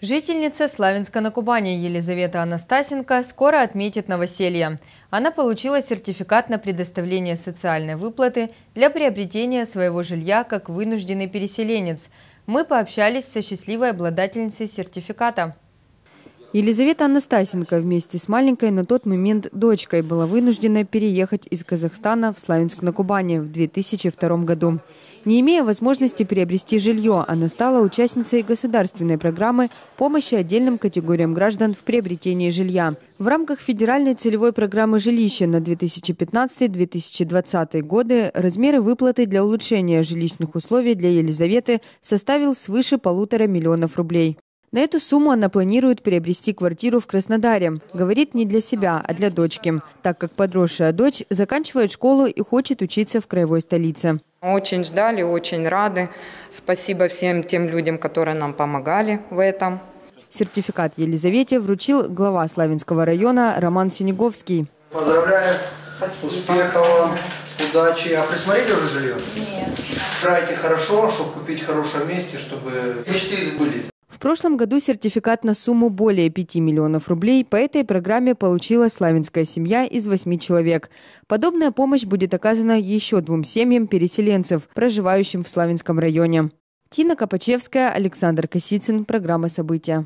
Жительница Славянска на Кубани Елизавета Анастасенко скоро отметит новоселье. Она получила сертификат на предоставление социальной выплаты для приобретения своего жилья как вынужденный переселенец. Мы пообщались со счастливой обладательницей сертификата. Елизавета Анастасенко вместе с маленькой на тот момент дочкой была вынуждена переехать из Казахстана в Славянск на Кубани в 2002 году. Не имея возможности приобрести жилье, она стала участницей государственной программы помощи отдельным категориям граждан в приобретении жилья. В рамках федеральной целевой программы жилища на 2015-2020 годы размеры выплаты для улучшения жилищных условий для Елизаветы составил свыше полутора миллионов рублей. На эту сумму она планирует приобрести квартиру в Краснодаре. Говорит не для себя, а для дочки, так как подросшая дочь заканчивает школу и хочет учиться в краевой столице. Очень ждали, очень рады. Спасибо всем тем людям, которые нам помогали в этом. Сертификат Елизавете вручил глава Славянского района Роман Синеговский. Поздравляю. Спасибо. Успехов вам, удачи. А присмотрели уже жилье? Нет. Играйте хорошо, чтобы купить в хорошем месте, чтобы мечты сбылись. В прошлом году сертификат на сумму более 5 миллионов рублей по этой программе получила славянская семья из 8 человек. Подобная помощь будет оказана еще двум семьям переселенцев, проживающим в Славянском районе. Тина Копачевская, Александр Косицын. Программа «События».